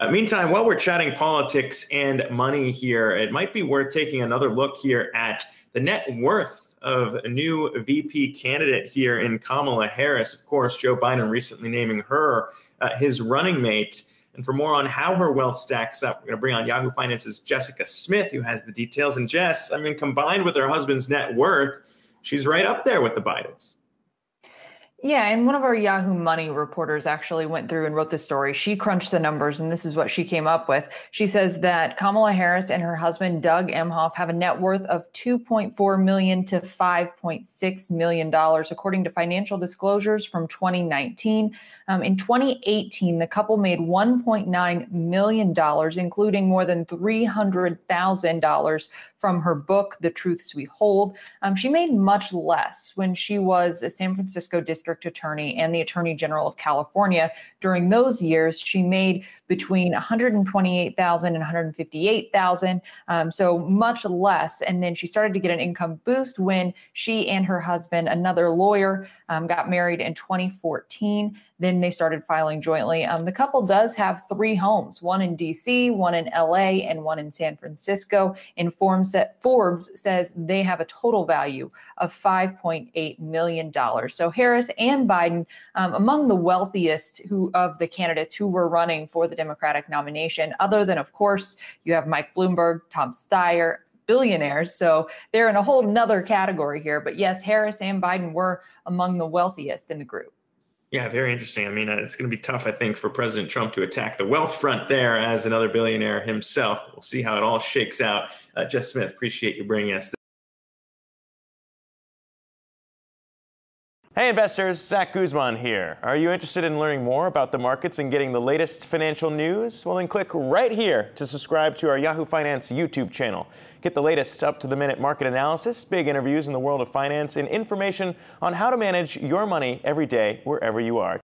Uh, meantime, while we're chatting politics and money here, it might be worth taking another look here at the net worth of a new VP candidate here in Kamala Harris. Of course, Joe Biden recently naming her uh, his running mate. And for more on how her wealth stacks up, we're going to bring on Yahoo Finance's Jessica Smith, who has the details. And Jess, I mean, combined with her husband's net worth, she's right up there with the Bidens. Yeah, and one of our Yahoo Money reporters actually went through and wrote the story. She crunched the numbers, and this is what she came up with. She says that Kamala Harris and her husband Doug Emhoff have a net worth of 2.4 million to 5.6 million dollars, according to financial disclosures from 2019. Um, in 2018, the couple made 1.9 million dollars, including more than 300 thousand dollars from her book, The Truths We Hold. Um, she made much less when she was a San Francisco district district attorney and the attorney general of California. During those years, she made between 128,000 and 158,000, um, so much less. And then she started to get an income boost when she and her husband, another lawyer, um, got married in 2014. Then they started filing jointly. Um, the couple does have three homes: one in D.C., one in L.A., and one in San Francisco. In Forbes says they have a total value of 5.8 million dollars. So Harris and Biden, um, among the wealthiest who of the candidates who were running for the Democratic nomination, other than, of course, you have Mike Bloomberg, Tom Steyer, billionaires. So they're in a whole nother category here. But yes, Harris and Biden were among the wealthiest in the group. Yeah, very interesting. I mean, uh, it's going to be tough, I think, for President Trump to attack the wealth front there as another billionaire himself. We'll see how it all shakes out. Uh, Jess Smith, appreciate you bringing us. Hey investors, Zack Guzman here. Are you interested in learning more about the markets and getting the latest financial news? Well, then click right here to subscribe to our Yahoo Finance YouTube channel. Get the latest up to the minute market analysis, big interviews in the world of finance, and information on how to manage your money every day wherever you are.